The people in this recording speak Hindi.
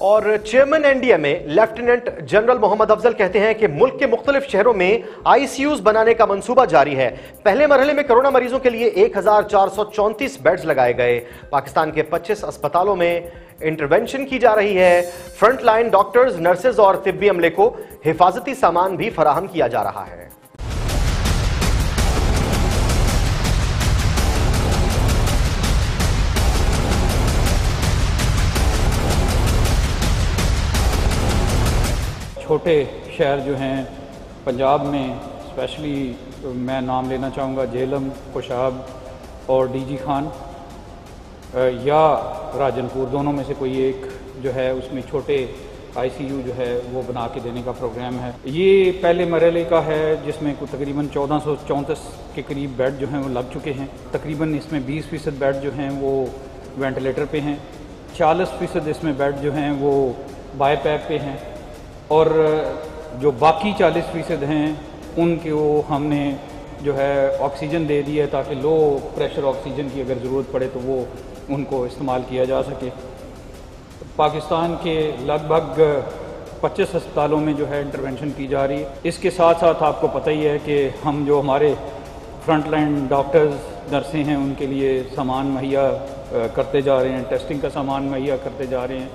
और चेयरमैन एनडीए में लेफ्टिनेंट जनरल मोहम्मद अफजल कहते हैं कि मुल्क के मुख्तलिफ़ शहरों में आईसीयूज बनाने का मंसूबा जारी है। पहले मरहले में कोरोना मरीजों के लिए एक हज़ार चार सौ चौंतीस बेड्स लगाए गए। पाकिस्तान के 25 अस्पतालों में इंटरवेंशन की जा रही है। फ्रंट लाइन डॉक्टर्स नर्सेज और तिब्बी अमले को हिफाजती सामान भी फराहम किया जा रहा है। छोटे शहर जो हैं, पंजाब में स्पेशली मैं नाम लेना चाहूँगा झेलम खुशाब और डीजी खान। या राजनपुर, दोनों में से कोई एक जो है, उसमें छोटे आईसीयू जो है, वो बना के देने का प्रोग्राम है। ये पहले मरहले का है, जिसमें कुछ तकरीबन चौदह सौ चौंतीस के करीब बेड जो हैं, वो लग चुके हैं। तकरीबन इसमें 20 फ़ीसद बेड जो हैं, वो वेंटिलेटर पे हैं। 40 फ़ीसद इसमें बेड जो हैं, वो बाय पैप पे हैं। और, जो बाकी 40 फ़ीसद हैं, उनके वो हमने जो है ऑक्सीजन दे दी है ताकि लो प्रेशर ऑक्सीजन की अगर ज़रूरत पड़े तो वो उनको इस्तेमाल किया जा सके। पाकिस्तान के लगभग 25 अस्पतालों में जो है इंटरवेंशन की जा रही है। इसके साथ साथ आपको पता ही है कि हम जो हमारे फ्रंट लाइन डॉक्टर्स नर्सें हैं, उनके लिए सामान मुहैया करते जा रहे हैं टेस्टिंग का सामान मुहैया करते जा रहे हैं।